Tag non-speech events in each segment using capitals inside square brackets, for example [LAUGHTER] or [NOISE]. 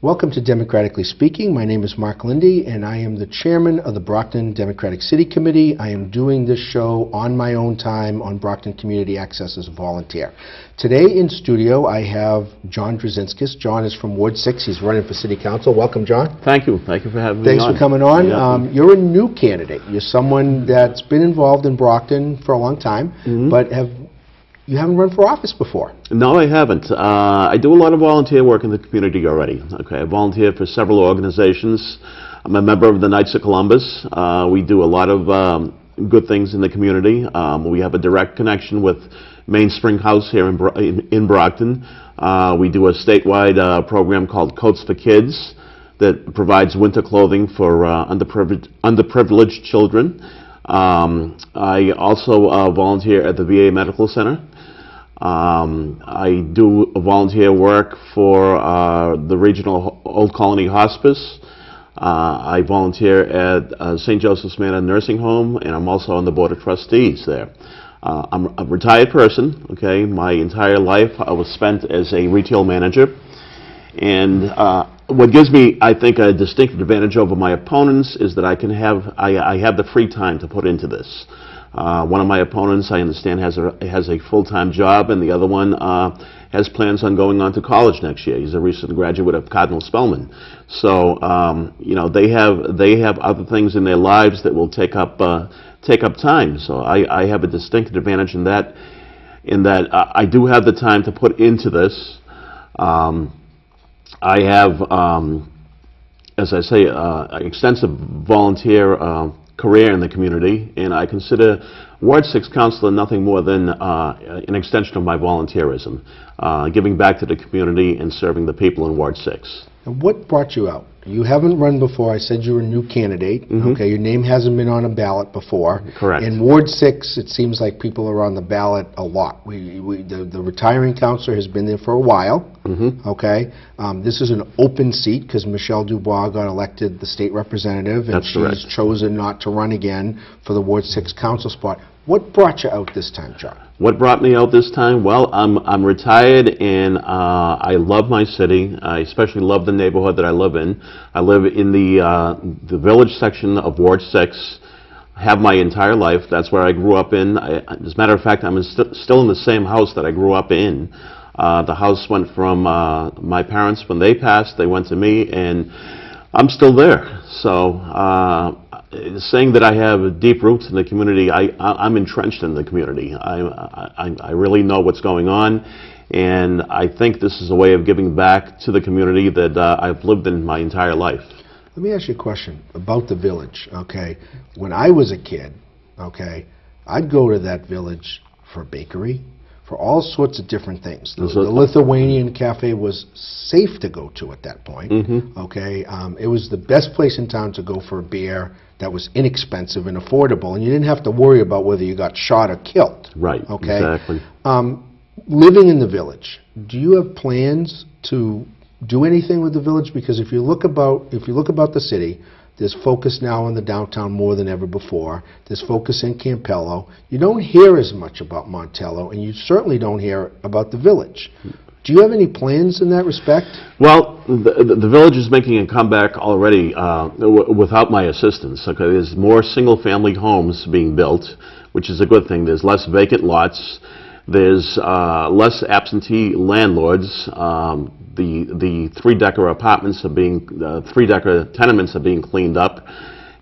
Welcome to Democratically Speaking. My name is Mark Linde, and I am the chairman of the Brockton Democratic City Committee. I am doing this show on my own time on Brockton Community Access as a volunteer. Today in studio, I have John Drusinskas. John is from Ward 6. He's running for City Council. Welcome, John. Thank you. Thank you for having Thanks me Thanks for coming on. Yeah. Um, you're a new candidate. You're someone that's been involved in Brockton for a long time, Mm-hmm. but have you haven't run for office before. no, I haven't. Uh, I do a lot of volunteer work in the community already. Okay, I volunteer for several organizations. I'm a member of the Knights of Columbus. Uh, we do a lot of um, good things in the community. Um, we have a direct connection with Mainspring House here in, Bro- in, in Brockton. Uh, we do a statewide uh, program called Coats for Kids that provides winter clothing for uh, underprivileged, underprivileged children. Um, I also uh, volunteer at the VA Medical Center. Um, I do volunteer work for uh, the Regional Old Colony Hospice. Uh, I volunteer at uh, St. Joseph's Manor Nursing Home, and I'm also on the Board of Trustees there. Uh, I'm a retired person, okay? My entire life I was spent as a retail manager. And uh, what gives me, I think, a distinct advantage over my opponents is that I can have, I, I have the free time to put into this. Uh, one of my opponents, I understand, has a has a full-time job, and the other one uh, has plans on going on to college next year. He's a recent graduate of Cardinal Spellman. So, um, you know, they have they have other things in their lives that will take up uh, take up time. So, I, I have a distinct advantage in that in that uh, I do have the time to put into this. Um, I have, um, as I say, uh, extensive volunteer uh, career in the community, and I consider Ward 6 Councilor nothing more than uh, an extension of my volunteerism, uh, giving back to the community and serving the people in Ward 6. And what brought you out? You haven't run before. I said you're a new candidate. Okay, your name hasn't been on a ballot before. Correct. In Ward 6, it seems like people are on the ballot a lot. We, we, the, the retiring councilor has been there for a while. Mm-hmm. Okay, um, this is an open seat because Michelle Dubois got elected the state representative, and That's she's correct. chosen not to run again for the Ward 6 council spot. What brought you out this time, John? What brought me out this time? Well, I'm, I'm retired and uh, I love my city. I especially love the neighborhood that I live in. I live in the, uh, the village section of Ward 6. Have my entire life. That's where I grew up in. I, as a matter of fact, I'm in st- still in the same house that I grew up in. Uh, the house went from uh, my parents when they passed. They went to me, and I'm still there. So, uh, saying that I have deep roots in the community, I, I'm entrenched in the community. I, I, I really know what's going on, and I think this is a way of giving back to the community that uh, I've lived in my entire life. Let me ask you a question about the village, okay? When I was a kid, okay, I'd go to that village for bakery, for all sorts of different things. The, the Lithuanian Cafe was safe to go to at that point, Mm-hmm. okay? Um, it was the best place in town to go for a beer that was inexpensive and affordable, and you didn't have to worry about whether you got shot or killed. Right, Okay. exactly. Um, living in the village, do you have plans to do anything with the village? Because if you look about if you look about the city, there's focus now on the downtown more than ever before. There's focus in Campello. You don't hear as much about Montello, and you certainly don't hear about the village. Do you have any plans in that respect? Well, the, the, village is making a comeback already uh, without my assistance. Okay, there's more single-family homes being built, which is a good thing. There's less vacant lots. There's uh, less absentee landlords. Um, the the three-decker apartments are being uh, three-decker tenements are being cleaned up,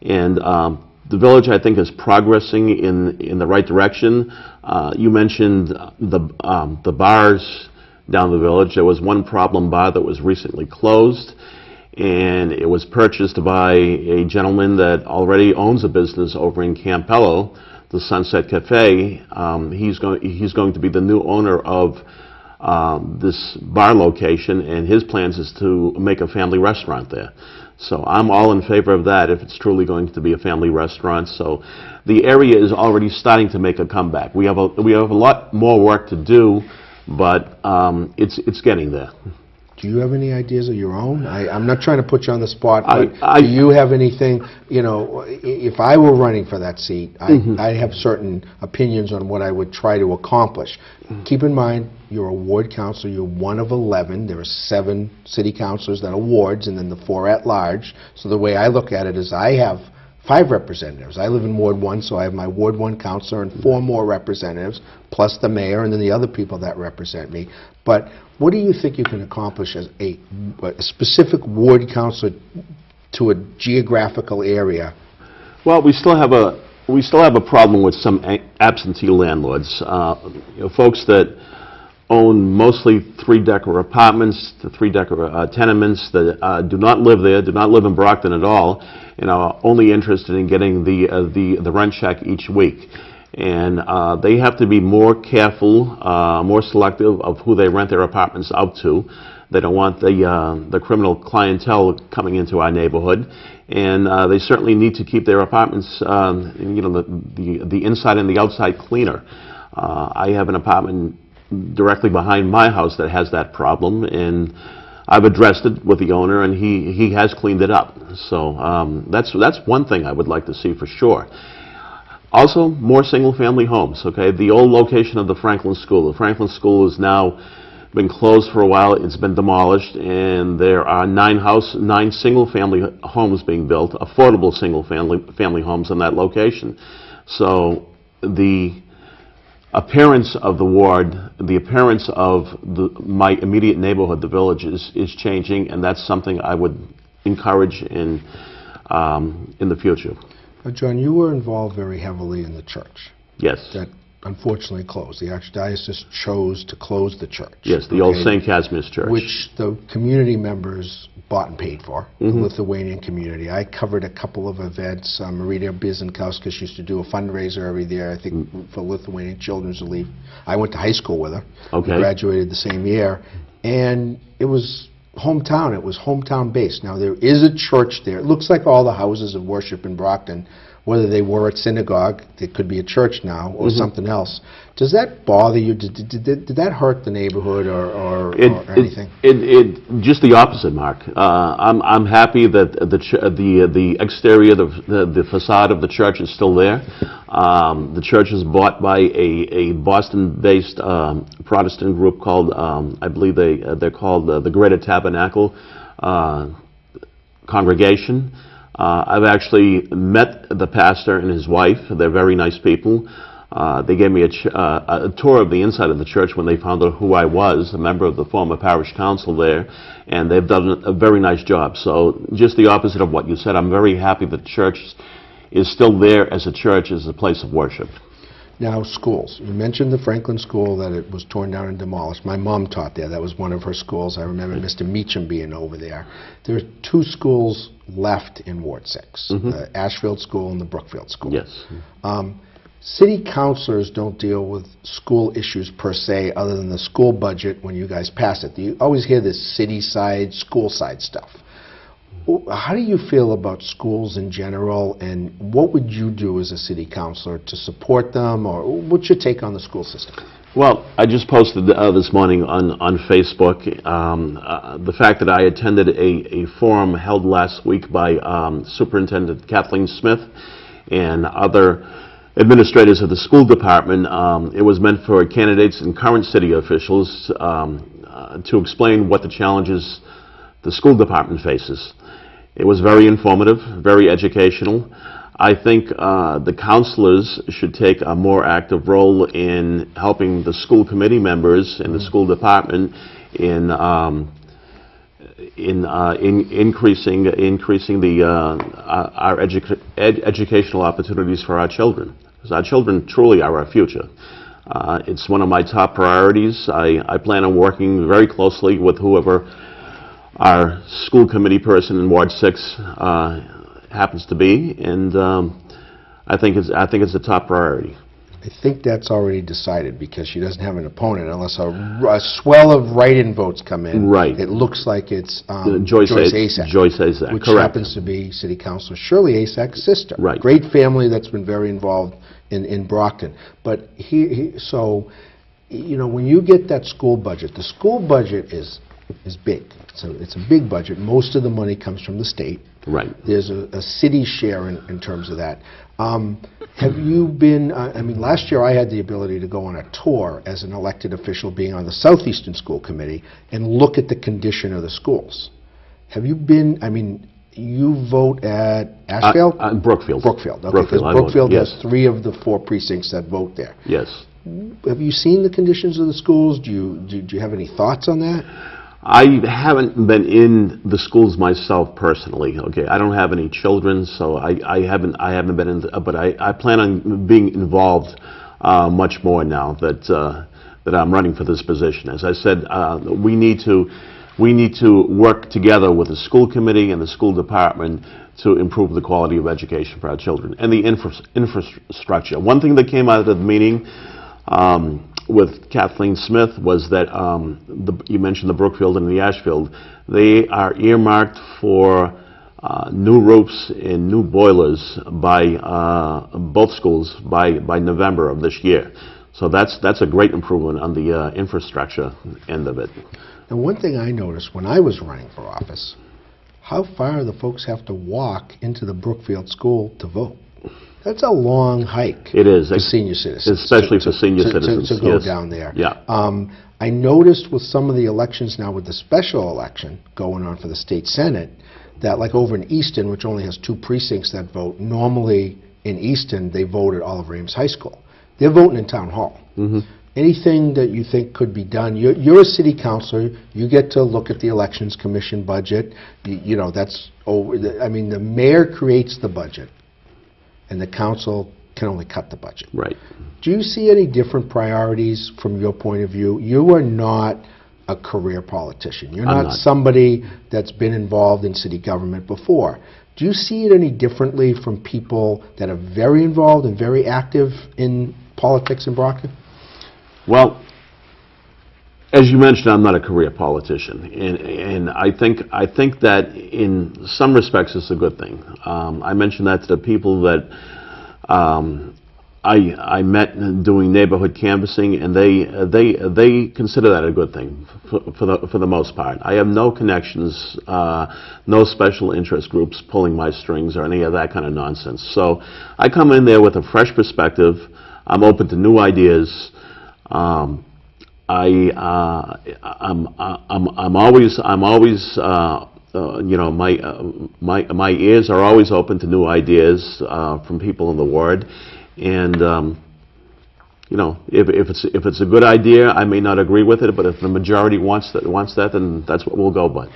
and um, the village I think is progressing in in the right direction. Uh, you mentioned the um, the bars down the village. There was one problem bar that was recently closed, and it was purchased by a gentleman that already owns a business over in Campello, the Sunset Cafe. Um, he's going he's going to be the new owner of um, this bar location, and his plans is to make a family restaurant there. So I'm all in favor of that if it's truly going to be a family restaurant. So the area is already starting to make a comeback. We have a we have a lot more work to do, but um, it's it's getting there. Do you have any ideas of your own? I, I'm not trying to put you on the spot, but I- do you have anything, you know, if I were running for that seat, I, Mm-hmm. I have certain opinions on what I would try to accomplish. Keep in mind, you're a ward council, you're one of 11, there are seven city councilors that are wards, and then the four at-large. So the way I look at it is I have five representatives. I live in Ward 1, so I have my Ward 1 councilor and four more representatives, plus the mayor and then the other people that represent me. But what do you think you can accomplish as a a specific ward councilor to a geographical area? Well, we still have a, we still have a problem with some absentee landlords. Uh, you know, Folks that own mostly three-decker apartments, three-decker uh, tenements, that uh, do not live there, do not live in Brockton at all, and are only interested in getting the, uh, the the rent check each week. And uh, they have to be more careful, uh, more selective of who they rent their apartments out to. They don't want the, uh, the criminal clientele coming into our neighborhood. And they certainly need to keep their apartments, um, you know, the, the, the inside and the outside cleaner. I have an apartment directly behind my house that has that problem, and I've addressed it with the owner, and he, he has cleaned it up. So um, that's, that's one thing I would like to see for sure. Also, more single-family homes, okay? The old location of the Franklin School. The Franklin School is now been closed for a while, it's been demolished, and there are nine house, nine single-family homes being built, affordable single-family, family homes in that location. So the appearance of the ward, the appearance of the, my immediate neighborhood, the village, is, is changing, and that's something I would encourage in, um, in the future. Uh, John, you were involved very heavily in the church Yes. that unfortunately closed. The Archdiocese chose to close the church. Yes, the old? St. Casimir's Church. which the community members bought and paid for, Mm-hmm. the Lithuanian community. I covered a couple of events. Uh, Marita Bizinkauskas used to do a fundraiser every year, I think, for Lithuanian Children's Relief. I went to high school with her. We Okay. graduated the same year. And it was hometown. It was hometown based. Now, there is a church there. It looks like all the houses of worship in Brockton, whether they were at synagogue, it could be a church now, or Mm-hmm. something else. Does that bother you? Did, did, did, did that hurt the neighborhood or, or, It, or anything? It, it, it, just the opposite, Mark. Uh, I'm, I'm happy that the, ch- the, the exterior, the, the the facade of the church is still there. Um, the church is bought by a, a Boston-based um, Protestant group called, um, I believe they, uh, they're called uh, the Greater Tabernacle uh, Congregation. Uh, I've actually met the pastor and his wife. They're very nice people. Uh, they gave me a, uh, a tour of the inside of the church when they found out who I was, a member of the former parish council there, and they've done a very nice job. So just the opposite of what you said. I'm very happy that the church is still there as a church, as a place of worship. Now, schools. You mentioned the Franklin School, that it was torn down and demolished. My mom taught there. That was one of her schools. I remember Mr. Meacham being over there. There are two schools left in Ward 6, the Ashfield School and the Brookfield School. Yes. Um, City councilors don't deal with school issues per se, other than the school budget when you guys pass it. You always hear this city side, school side stuff. How do you feel about schools in general, and what would you do as a city councilor to support them, or what's your take on the school system? Well, I just posted uh, this morning on, on Facebook um, uh, the fact that I attended a, a forum held last week by um, Superintendent Kathleen Smith and other administrators of the school department. Um, it was meant for candidates and current city officials um, uh, to explain what the challenges the school department faces. It was very informative, very educational. I think uh, the councilors should take a more active role in helping the school committee members and the school department in um, in, uh, in increasing increasing the uh, our edu- ed- educational opportunities for our children. Because our children truly are our future. Uh, it's one of my top priorities. I, I plan on working very closely with whoever our school committee person in Ward 6 uh, happens to be, and um, I think it's I think it's a top priority. I think that's already decided, because she doesn't have an opponent unless a, a swell of write-in votes come in. Right. It looks like it's um, Joyce A- Asack. Joyce Asack, Which correct. happens to be City Councilor Shirley Asack's sister. Right. Great family that's been very involved in, in Brockton. But he, he, so, you know, when you get that school budget, the school budget is is big. So it's a big budget. Most of the money comes from the state. Right. There's a, a city share in, in terms of that. Um, have you been, uh, I mean, last year I had the ability to go on a tour as an elected official being on the Southeastern School Committee and look at the condition of the schools. Have you been, I mean, you vote at Ashfield? Uh, uh, Brookfield. Brookfield, okay, because Brookfield, vote, Brookfield has yes. three of the four precincts that vote there. Yes. Have you seen the conditions of the schools? Do you, do do you have any thoughts on that? I haven't been in the schools myself personally, okay? I don't have any children, so I, I haven't, I haven't been in, the- but I, I plan on being involved uh, much more now that, uh, that I'm running for this position. As I said, uh, we need to, we need to work together with the school committee and the school department to improve the quality of education for our children and the infra- infrastructure. One thing that came out of the meeting, um, with Kathleen Smith was that um, the, you mentioned the Brookfield and the Ashfield. They are earmarked for uh, new roofs and new boilers by uh, both schools by, by November of this year. So that's that's a great improvement on the uh, infrastructure end of it. And one thing I noticed when I was running for office, how far the folks have to walk into the Brookfield School to vote. That's a long hike. It is, For senior citizens. especially to- for senior to- to- citizens, To go yes. down there. Yeah. Um, I noticed with some of the elections now with the special election going on for the state senate, that like over in Easton, which only has two precincts that vote, normally in Easton, they vote at Oliver Ames High School. They're voting in town hall. Anything that you think could be done, you're, you're a city councilor, you get to look at the elections commission budget, you, you know, that's over, the- I mean, the mayor creates the budget, and the council can only cut the budget. Right. Do you see any different priorities from your point of view? You are not a career politician. You're not, not. somebody that's been involved in city government before. Do you see it any differently from people that are very involved and very active in politics in Brockton? Well, as you mentioned, I'm not a career politician, and, and I think I think that in some respects it's a good thing. Um, I mentioned that to the people that um, I I met doing neighborhood canvassing, and they they they consider that a good thing for, for the for the most part. I have no connections, uh, no special interest groups pulling my strings or any of that kind of nonsense. So I come in there with a fresh perspective. I'm open to new ideas. Um, I uh, I'm I'm I'm always I'm always uh, uh, you know my uh, my my ears are always open to new ideas uh, from people in the ward, and um, you know if if it's if it's a good idea, I may not agree with it, but if the majority wants that wants that, then that's what we'll go by.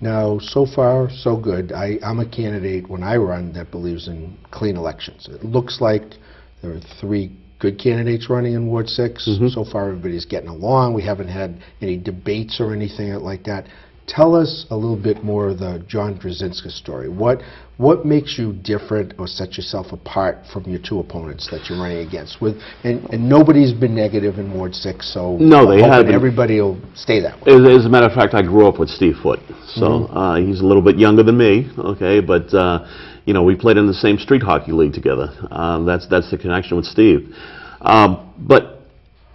Now, so far, so good. I, I'm a candidate when I run that believes in clean elections. It looks like there are three good candidates running in Ward 6. So far, everybody's getting along. We haven't had any debates or anything like that. Tell us a little bit more of the John Drusinskas story. What what makes you different or set yourself apart from your two opponents that you're running against? With and, and nobody's been negative in Ward 6, so No, they haven't. Everybody will stay that way. As, as a matter of fact, I grew up with Steve Foote, so uh, he's a little bit younger than me. Okay, but uh, you know we played in the same street hockey league together. Um, that's that's the connection with Steve. Um, but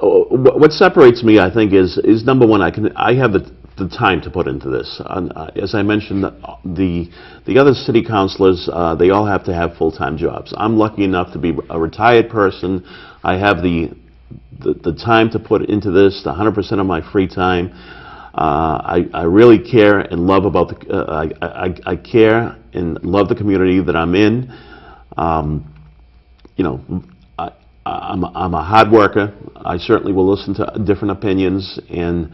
uh, what separates me, I think, is is number one. I can I have the the time to put into this. And, uh, as I mentioned, the the other city councilors uh, they all have to have full time jobs. I'm lucky enough to be a retired person. I have the the, the time to put into this, the 100% of my free time. Uh, I, I really care and love about the, uh, I, I, I care and love the community that I'm in. Um, you know, I, I'm, a- I'm a hard worker. I certainly will listen to different opinions, and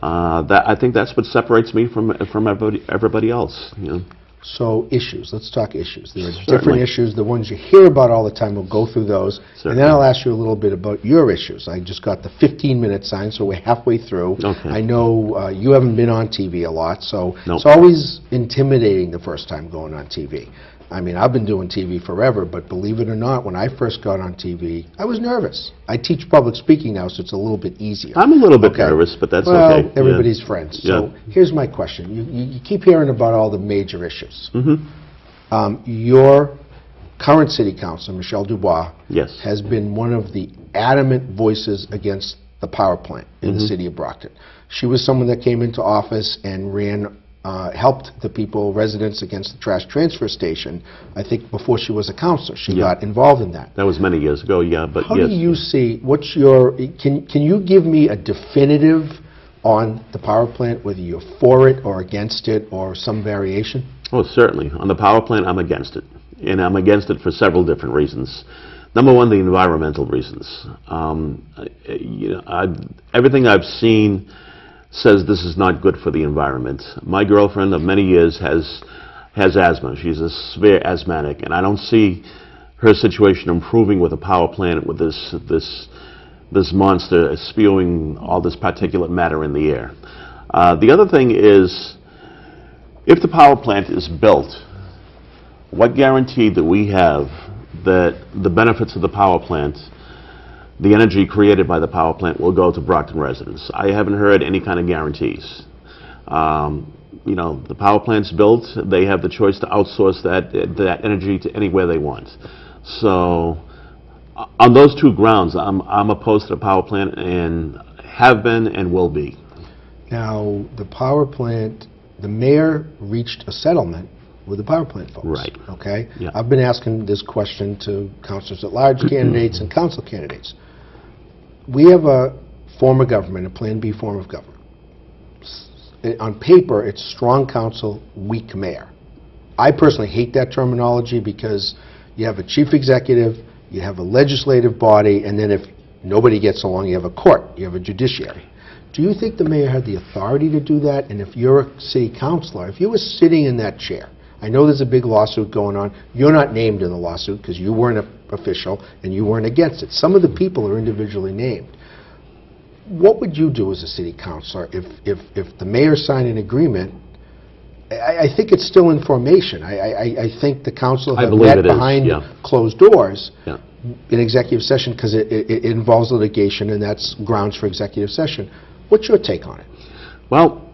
uh, that I think that's what separates me from from everybody, everybody else. You know. So issues, let's talk issues. There are Certainly. different issues, the ones you hear about all the time, we'll go through those. And then I'll ask you a little bit about your issues. I just got the 15-minute sign, so we're halfway through. Okay. I know uh, you haven't been on TV a lot, so Nope. it's always intimidating the first time going on TV. I mean, I've been doing TV forever, but believe it or not, when I first got on TV, I was nervous. I teach public speaking now, so it's a little bit easier. I'm a little bit Okay. nervous, but that's well, okay. Yeah. everybody's friends. So Yeah. here's my question. You, you, you keep hearing about all the major issues. Mhm. Um, your current city councilor, Michelle Dubois, Yes. has been one of the adamant voices against the power plant in the city of Brockton. She was someone that came into office and ran, uh, helped the people, residents against the trash transfer station, I think before she was a councilor. She Yeah. got involved in that. That was many years ago, yeah, but How yes. do you see, what's your, can, can you give me a definitive on the power plant, whether you're for it or against it, or some variation? Oh, certainly. On the power plant, I'm against it. And I'm against it for several different reasons. Number one, the environmental reasons. Um, you know, I, everything I've seen says this is not good for the environment. My girlfriend of many years has, has asthma. She's a severe asthmatic, and I don't see her situation improving with a power plant with this, this, this monster spewing all this particulate matter in the air. Uh, the other thing is, if the power plant is built, what guarantee do we have that the benefits of the power plant, the energy created by the power plant, will go to Brockton residents? I haven't heard any kind of guarantees. Um, you know, the power plant's built, they have the choice to outsource that, that energy to anywhere they want. So, on those two grounds, I'm, I'm opposed to the power plant and have been and will be. Now, the power plant, the mayor reached a settlement with the power plant folks. Right. Okay? Yeah. I've been asking this question to councilors at large [CLEARS THROAT] candidates and council candidates. We have a form of government, a Plan B form of government. On paper, it's strong council, weak mayor. I personally hate that terminology because you have a chief executive, you have a legislative body, and then if nobody gets along, you have a court, you have a judiciary. Do you think the mayor had the authority to do that? And if you're a city councilor, if you were sitting in that chair, I know there's a big lawsuit going on, you're not named in the lawsuit because you weren't an official and you weren't against it. Some of the people are individually named. What would you do as a city councilor if, if, if the mayor signed an agreement I, I think it's still in formation. I, I, I think the council I have believe met it is, behind yeah. closed doors Yeah. in executive session because it, it it involves litigation and that's grounds for executive session. What's your take on it? Well,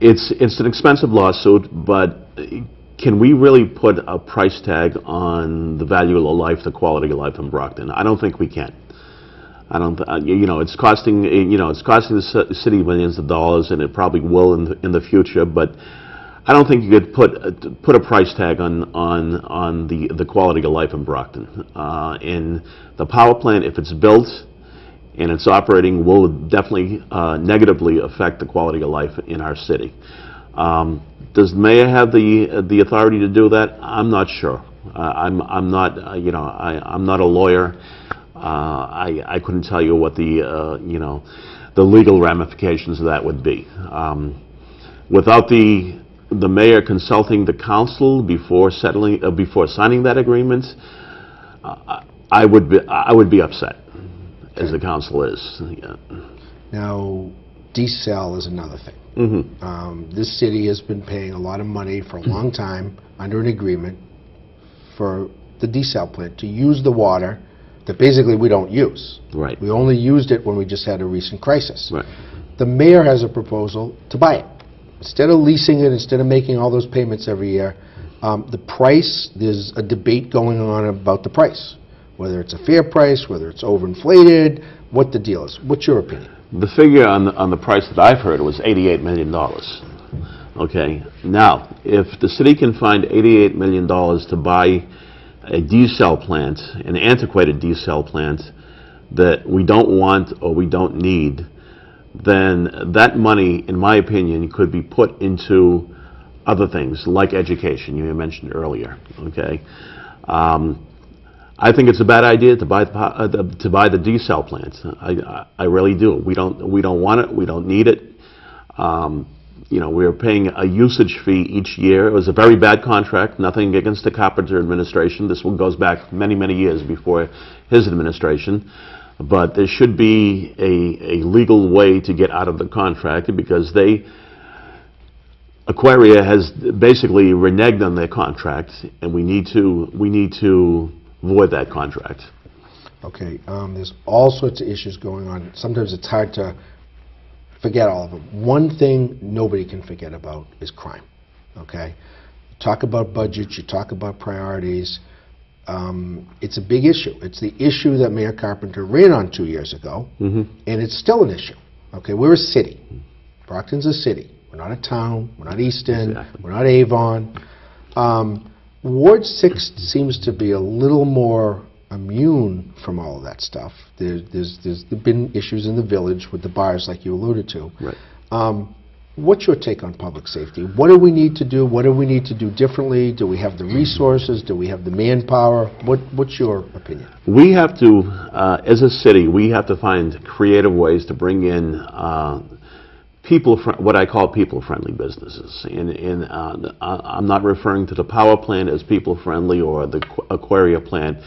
it's, it's an expensive lawsuit, but can we really put a price tag on the value of life, the quality of life in Brockton? I don't think we can. I don't, uh, you you know, it's costing, uh, you know, it's costing the city millions of dollars, and it probably will in, the- in the future, but I don't think you could put, uh, put a price tag on, on, on the, the quality of life in Brockton. Uh, And the power plant, if it's built, and its operating will definitely uh, negatively affect the quality of life in our city. Um, Does the mayor have the, the authority to do that? I'm not sure. Uh, I'm, I'm not, uh, you know, I, I'm not a lawyer. Uh, I, I couldn't tell you what the, uh, you know, the legal ramifications of that would be. Um, Without the, the mayor consulting the council before settling, uh, before signing that agreement, I would be, I would be upset, as the council is. Yeah. Now, desal is another thing. Mhm. Um, This city has been paying a lot of money for a long time under an agreement for the desal plant to use the water that basically we don't use. Right, We only used it when we just had a recent crisis. right. The mayor has a proposal to buy it. Instead of leasing it, instead of making all those payments every year, um, the price, there's a debate going on about the price, whether it's a fair price, whether it's overinflated, what the deal is. What's your opinion? The figure on, the- on the price that I've heard was $88 million. Okay, now, if the city can find $88 million to buy a desal plant, an antiquated desal plant that we don't want or we don't need, then that money, in my opinion, could be put into other things, like education, you mentioned earlier, okay? Um, I think it's a bad idea to buy the, uh, the- to buy the desal plant. I, I- I really do. We don't, we don't want it, we don't need it. Um, You know, we are paying a usage fee each year. It was a very bad contract, nothing against the Carpenter administration. This one goes back many, many years before his administration. But there should be a, a legal way to get out of the contract because they, Aquaria has basically reneged on their contract, and we need to, we need to void that contract. Okay, um, there's all sorts of issues going on. Sometimes it's hard to forget all of them. One thing nobody can forget about is crime, okay? You talk about budgets, you talk about priorities. Um, It's a big issue. It's the issue that Mayor Carpenter ran on two years ago, and it's still an issue. Okay, we're a city. Brockton's a city. We're not a town, we're not Easton, Exactly. we're not Avon. Um, Ward 6 seems to be a little more immune from all of that stuff. There- There's there's been issues in the village with the bars, like you alluded to. Right. Um, What's your take on public safety? What do we need to do? What do we need to do differently? Do we have the resources? Do we have the manpower? What What's your opinion? We have to, uh, as a city, we have to find creative ways to bring in uh, people, what I call people-friendly businesses. And, and uh, I- I'm not referring to the power plant as people-friendly or the Qu- Aquaria plant,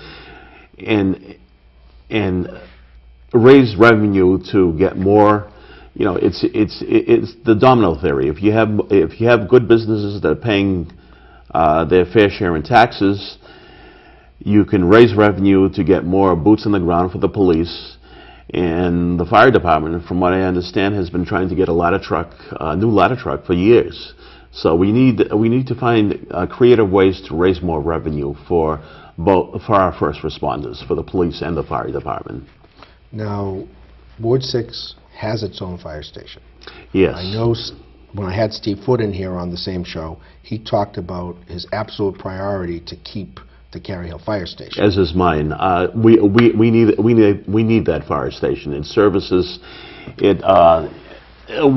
and and raise revenue to get more. You know, it's it's it's the domino theory. If you have if you have good businesses that are paying uh, their fair share in taxes, you can raise revenue to get more boots on the ground for the police. And the fire department, from what I understand, has been trying to get a ladder truck, a new ladder truck for years. So we need we need to find uh, creative ways to raise more revenue for both for our first responders, for the police and the fire department. Now, Ward 6 has its own fire station. Yes. I know when I had Steve Foot in here on the same show, he talked about his absolute priority to keep the Cary Hill Fire Station. As is mine. Uh, we, we, we need we need we need that fire station. It services it. Uh,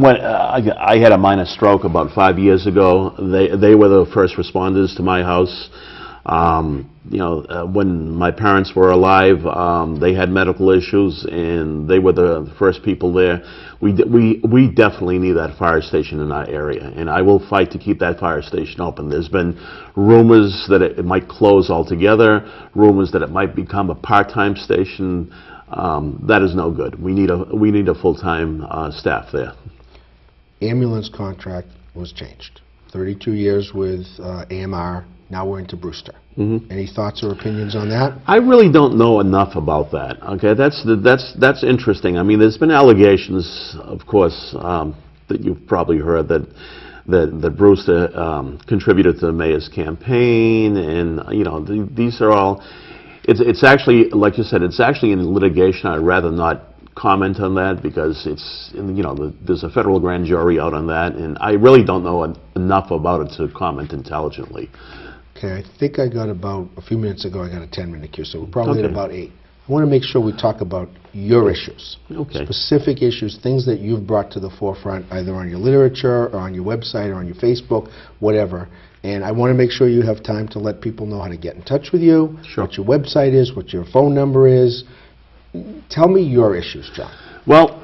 when uh, I, I had a minor stroke about five years ago, they they were the first responders to my house. Um, you know, uh, when my parents were alive, um, they had medical issues, and they were the first people there. We we we definitely need that fire station in our area, and I will fight to keep that fire station open. There's been rumors that it, it might close altogether, rumors that it might become a part-time station. Um, that is no good. We need a we need a full-time uh, staff there. Ambulance contract was changed. 32 years with uh, AMR, now we're into Brewster. Any thoughts or opinions on that? I really don't know enough about that. Okay, that's the, that's that's interesting. I mean, there's been allegations, of course, um, that you've probably heard that that, that Brewster um, contributed to the mayor's campaign, and you know, the, these are all. It's it's actually like you said, it's actually in litigation. I'd rather not comment on that because it's you know the, there's a federal grand jury out on that, and I really don't know en- enough about it to comment intelligently. Okay, I think I got about, a few minutes ago, I got a 10-minute cue, so we're probably at Okay. about eight. I want to make sure we talk about your issues. Okay. Specific issues, things that you've brought to the forefront, either on your literature, or on your website, or on your Facebook, whatever. And I want to make sure you have time to let people know how to get in touch with you, Sure. what your website is, what your phone number is. Tell me your issues, John. Well,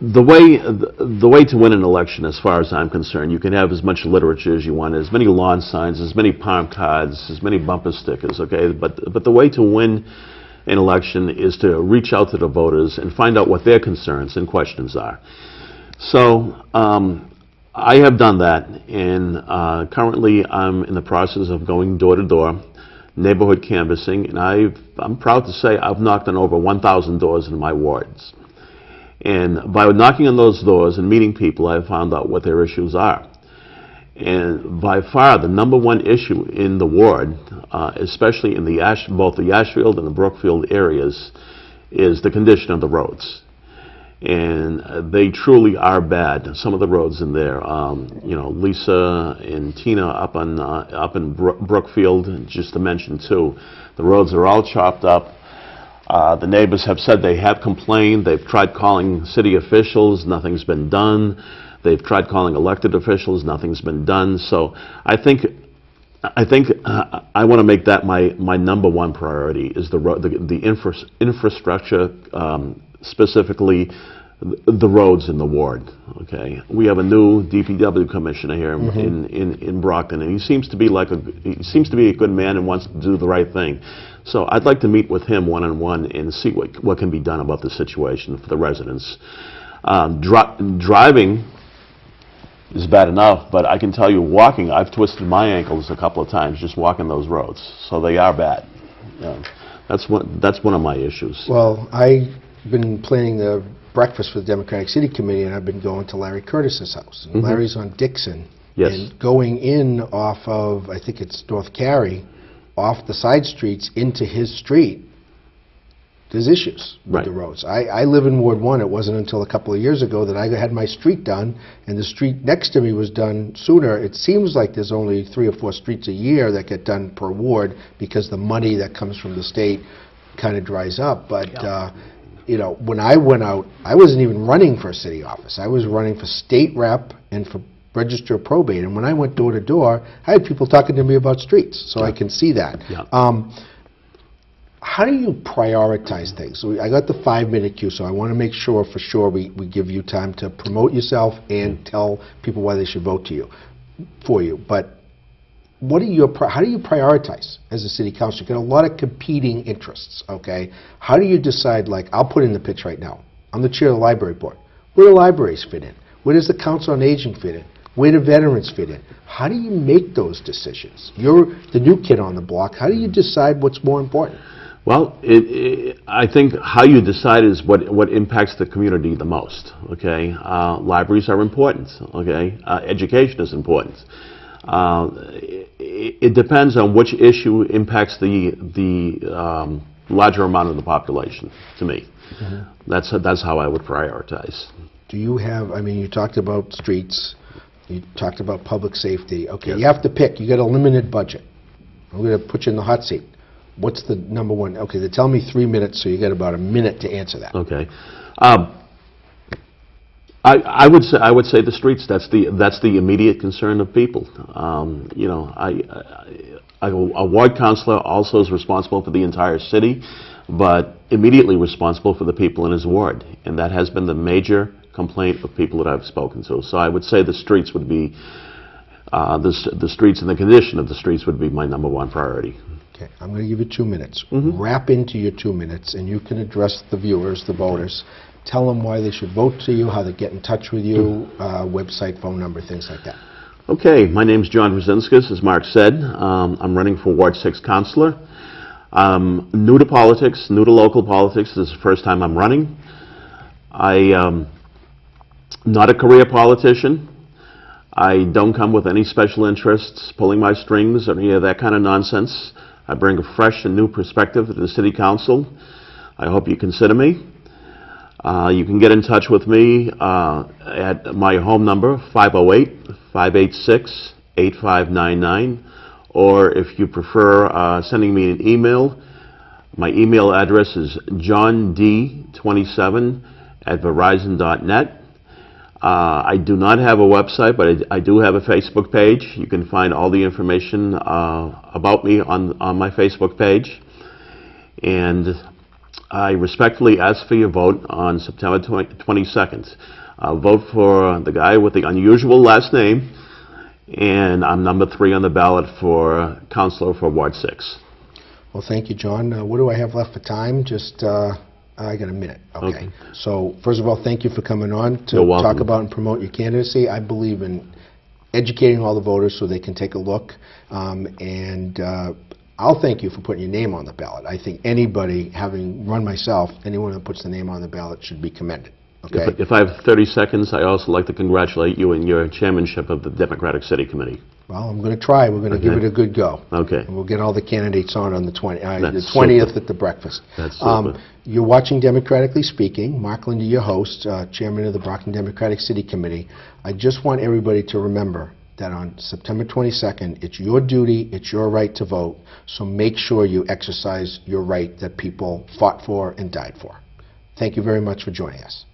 the way the, way to win an election, as far as I'm concerned, you can have as much literature as you want, as many lawn signs, as many palm cards, as many bumper stickers. Okay, but but the way to win an election is to reach out to the voters and find out what their concerns and questions are. So. Um, I have done that, and uh, currently I'm in the process of going door to door, neighborhood canvassing, and I've, I'm proud to say I've knocked on over 1,000 doors in my wards. And by knocking on those doors and meeting people, I've found out what their issues are. And by far, the number one issue in the ward, uh, especially in the Ash, both the Ashfield and the Brookfield areas, is the condition of the roads and they truly are bad. Some of the roads in there, um, you know, Lisa and Tina up on uh, up in Bro- Brookfield, just to mention two, the roads are all chopped up. Uh, the neighbors have said they have complained. They've tried calling city officials, nothing's been done. They've tried calling elected officials, nothing's been done. So I think I think uh, I want to make that my, my number one priority is the the, the infra- infrastructure, um, specifically the roads in the ward. Okay, we have a new DPW commissioner here in, in, in Brockton, and he seems to be like a he seems to be a good man and wants to do the right thing. So I'd like to meet with him one on one and see what what can be done about the situation for the residents. Um, dri- driving is bad enough, but I can tell you, walking, I've twisted my ankles a couple of times just walking those roads, so they are bad. Yeah. That's one, that's one of my issues. Well, I've been planning the breakfast for the Democratic City Committee, and I've been going to Larry Curtis's house. And Larry's on Dixon, Yes. And going in off of, I think it's North Cary, off the side streets into his street, there's issues with Right. the roads. I, I live in Ward One. It wasn't until a couple of years ago that I had my street done, and the street next to me was done sooner. It seems like there's only three or four streets a year that get done per ward because the money that comes from the state kind of dries up. But, uh, you know, when I went out, I wasn't even running for a city office. I was running for state rep and for register probate. And when I went door to door, I had people talking to me about streets, so I can see that. Yeah. Um, how do you prioritize things? So I got the five-minute cue, so I want to make sure, for sure, we, we give you time to promote yourself and tell people why they should vote to you, for you. But what are your, how do you prioritize as a city council? You've got a lot of competing interests, okay? How do you decide, like, I'll put in the pitch right now. I'm the chair of the library board. Where do libraries fit in? Where does the council on aging fit in? Where do veterans fit in? How do you make those decisions? You're the new kid on the block. How do you decide what's more important? Well, it, it, I think how you decide is what, what impacts the community the most, okay? Uh, libraries are important, okay? Uh, education is important. Uh, it, it depends on which issue impacts the, the um, larger amount of the population, to me. That's, that's how I would prioritize. Do you have, I mean, you talked about streets, you talked about public safety. Okay, you have to pick, you got a limited budget. I'm going to put you in the hot seat. What's the number one? Okay, they tell me three minutes, so you got about a minute to answer that. Okay. Um, I, I would say, I would say the streets, that's the, that's the immediate concern of people. Um, You know, I, I- a ward councillor also is responsible for the entire city, but immediately responsible for the people in his ward. And that has been the major complaint of people that I've spoken to. So I would say the streets would be, uh, the, the streets and the condition of the streets would be my number one priority. Okay, I'm going to give you two minutes. Mm-hmm. Wrap into your two minutes, and you can address the viewers, the voters. Tell them why they should vote to you, how they get in touch with you, Mm-hmm. uh, website, phone number, things like that. Okay, my name is John Drusinskas, as Mark said. Um, I'm running for Ward 6 Councilor. I'm new to politics, new to local politics. This is the first time I'm running. I, um, not a career politician. I don't come with any special interests, pulling my strings, or any of that kind of nonsense. I bring a fresh and new perspective to the City Council. I hope you consider me. Uh, You can get in touch with me uh, at my home number, 508-586-8599, or if you prefer uh, sending me an email, my email address is johnd27 at verizon.net. Uh, I do not have a website, but I I do have a Facebook page. You can find all the information uh, about me on on my Facebook page. And I respectfully ask for your vote on September 20 22nd. Uh, Vote for the guy with the unusual last name, and I'm number three on the ballot for Councilor for Ward 6. Well, thank you, John. Uh, What do I have left for time? Just, uh, I got a minute. Okay. Okay. So, first of all, thank you for coming on to You're welcome. talk about and promote your candidacy. I believe in educating all the voters so they can take a look. Um, And uh, I'll thank you for putting your name on the ballot. I think anybody, having run myself, anyone that puts the name on the ballot should be commended. Okay? If if I have 30 seconds, I also like to congratulate you in your chairmanship of the Democratic City Committee. Well, I'm going to try. We're going to give it a good go. Okay. And we'll get all the candidates on on the 20, uh, the 20th super. at the breakfast. That's Um. You're watching Democratically Speaking. Mark Linde, your host, uh, chairman of the Brockton Democratic City Committee. I just want everybody to remember that on September 22nd, it's your duty, it's your right to vote, so make sure you exercise your right that people fought for and died for. Thank you very much for joining us.